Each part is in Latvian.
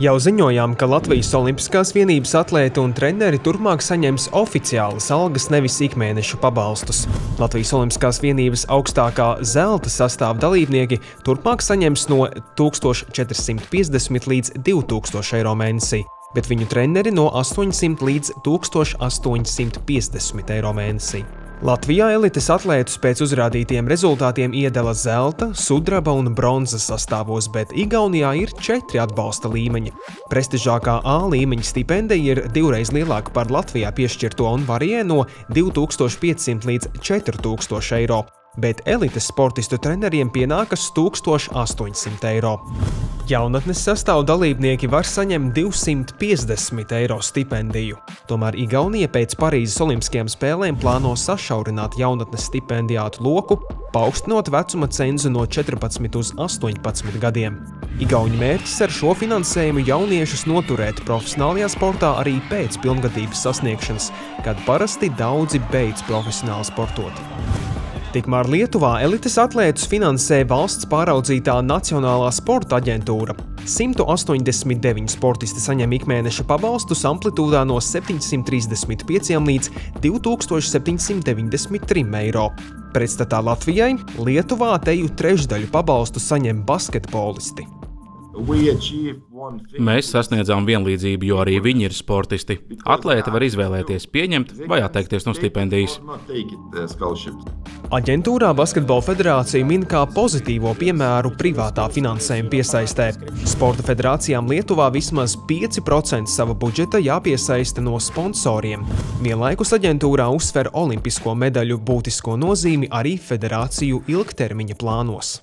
Jau ziņojām, ka Latvijas Olimpiskās vienības atlēti un treneri turpmāk saņems oficiālas algas, nevis ikmēnešu pabalstus. Latvijas Olimpiskās vienības augstākā zelta sastāvā dalībnieki turpmāk saņems no 1450 līdz 2000 eiro mēnesī, bet viņu treneri no 800 līdz 1850 eiro mēnesī. Latvijā elites atlētus pēc uzrādītiem rezultātiem iedala zelta, sudraba un bronzas sastāvos, bet Igaunijā ir četri atbalsta līmeņi. Prestižākā A līmeņa stipendija ir divreiz lielāka par Latvijā piešķirto un varie no 2500 līdz 4000 eiro bet elites sportistu treneriem pienākas 1800 eiro. Jaunatnes sastāvdaļu dalībnieki var saņemt 250 eiro stipendiju. Tomēr Igaunija pēc Parīzes Olimpiskajām spēlēm plāno sašaurināt jaunatnes stipendijātu loku, paaugstinot vecuma cenzu no 14 uz 18 gadiem. Igauņu mērķis ar šo finansējumu jauniešus noturēt profesionālajā sportā arī pēc pilngadības sasniegšanas, kad parasti daudzi beidz profesionāli sportot. Tikmēr Lietuvā elites atlētus finansē valsts pāraudzītā Nacionālā sporta aģentūra. 189 sportisti saņem ikmēneša pabalstus amplitūdā no 735 līdz 2793 eiro. Pretstatā Latvijai, Lietuvā teju trešdaļu pabalstu saņem basketbolisti. Mēs sasniedzām vienlīdzību, jo arī viņi ir sportisti. Atlēti var izvēlēties pieņemt vai atteikties no stipendijas. Aģentūrā Basketbola federācija min kā pozitīvo piemēru privātā finansējuma piesaistē. Sporta federācijām Lietuvā vismaz 5% sava budžeta jāpiesaista no sponsoriem. Vienlaikus aģentūrā uzsver olimpisko medaļu būtisko nozīmi arī federāciju ilgtermiņa plānos.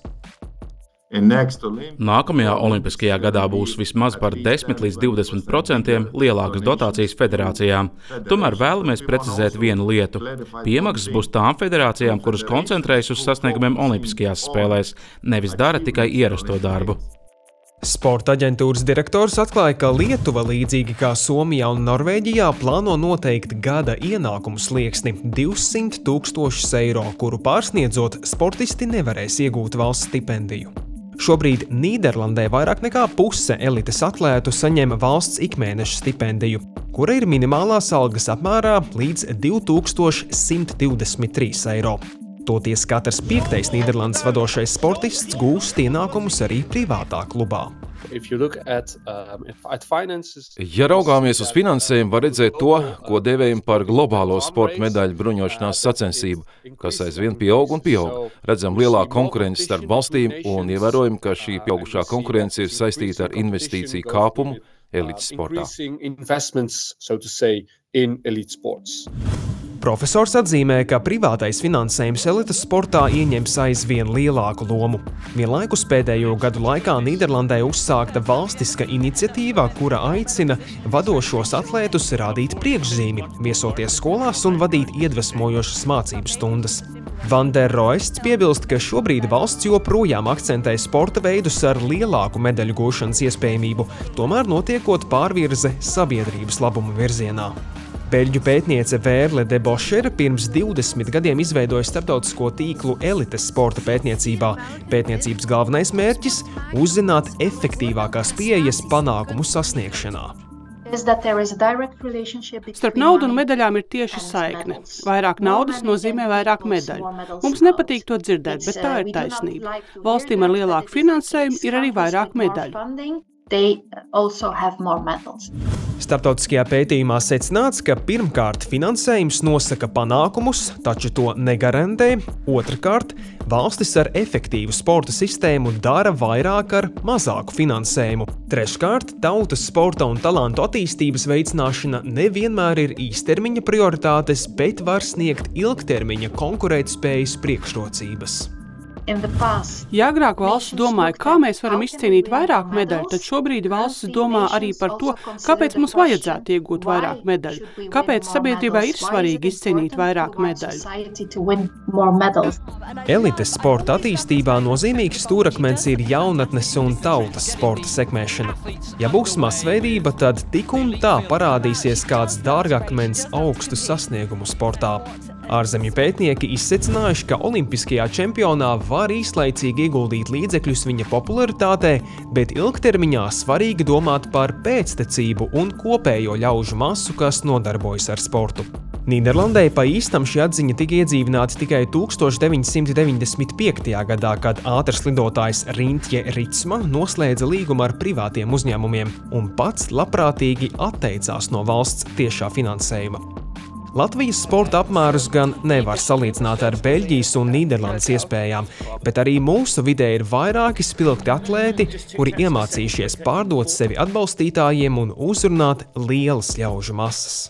Nākamajā Olimpiskajā gadā būs vismaz par 10 līdz 20 procentiem lielākas dotācijas federācijām. Tomēr vēlamies precizēt vienu lietu. Piemaksas būs tām federācijām, kuras koncentrējas uz sasniegumiem Olimpiskajās spēlēs, nevis dara tikai ierasto darbu. Sporta aģentūras direktors atklāja, ka Lietuva, līdzīgi kā Somijā un Norvēģijā, plāno noteikt gada ienākumu slieksni 200 tūkstošus eiro, kuru pārsniedzot, sportisti nevarēs iegūt valsts stipendiju. Šobrīd Nīderlandē vairāk nekā puse elites atlētu saņem valsts ikmēneša stipendiju, kura ir minimālās algas apmērā līdz 2123 eiro. Toties katrs piektais Nīderlandes vadošais sportists gūst ienākumus arī privātā klubā. At, um, at finances... Ja raugāmies uz finansējumu, var redzēt to, ko devējam par globālo sporta medaļu bruņošanās sacensību, kas aizvien pieaug un pieaug. Redzam lielāku konkurenci starp valstīm un ievērojam, ka šī pieaugušā konkurence ir saistīta ar investīciju kāpumu elites sportā. Profesors atzīmē, ka privātais finansējums elites sportā ieņems aizvien lielāku lomu. Vienlaikus pēdējo gadu laikā Nīderlandē uzsākta valstiska iniciatīva, kura aicina vadošos atlētus rādīt priekšzīmi, viesoties skolās un vadīt iedvesmojošas mācību stundas. Vanderroists piebilst, ka šobrīd valsts joprojām akcentē sporta veidus ar lielāku medaļu gūšanas iespējamību, tomēr notiekot pārvirze sabiedrības labuma virzienā. Beļģu pētniece Vērle de Bošera pirms 20 gadiem izveidoja starptautisko tīklu elites sporta pētniecībā. Pētniecības galvenais mērķis - uzzināt efektīvākās pieejas panākumu sasniegšanā. Starp naudu un medaļām ir tieši saikne. Vairāk naudas nozīmē vairāk medaļu. Mums nepatīk to dzirdēt, bet tā ir taisnība. Valstīm ar lielāku finansējumu ir arī vairāk medaļu. Startautiskajā pētījumā secināts, ka pirmkārt finansējums nosaka panākumus, taču to negarantē. Otrakārt, valstis ar efektīvu sporta sistēmu dara vairāk ar mazāku finansējumu. Treškārt, tautas sporta un talantu attīstības veicināšana nevienmēr ir īstermiņa prioritātes, bet var sniegt ilgtermiņa konkurētspējas priekšrocības. Ja agrāk valsts domāja, kā mēs varam izcīnīt vairāk medaļu, tad šobrīd valsts domā arī par to, kāpēc mums vajadzētu iegūt vairāk medaļu, kāpēc sabiedrībai ir svarīgi izcīnīt vairāk medaļu. Elites sporta attīstībā nozīmīgs stūrakmens ir jaunatnes un tautas sporta sekmēšana. Ja būs masveidība, tad tik un tā parādīsies kāds dārgakmens augstu sasniegumu sportā. Ārzemju pētnieki izsecinājuši, ka Olimpiskajā čempionā var īslaicīgi ieguldīt līdzekļus viņa popularitātē, bet ilgtermiņā svarīgi domāt par pēctecību un kopējo ļaužu masu, kas nodarbojas ar sportu. Nīderlandē pa īstam šī atziņa tika iedzīvināta tikai 1995. gadā, kad ātrs lidotājs Rintje Ritsma noslēdza līgumu ar privātiem uzņēmumiem un pats labprātīgi atteicās no valsts tiešā finansējuma. Latvijas sporta apmērus gan nevar salīdzināt ar Beļģijas un Nīderlandes iespējām, bet arī mūsu vidē ir vairāki spilgti atlēti, kuri iemācījušies pārdot sevi atbalstītājiem un uzrunāt lielas ļaužu masas.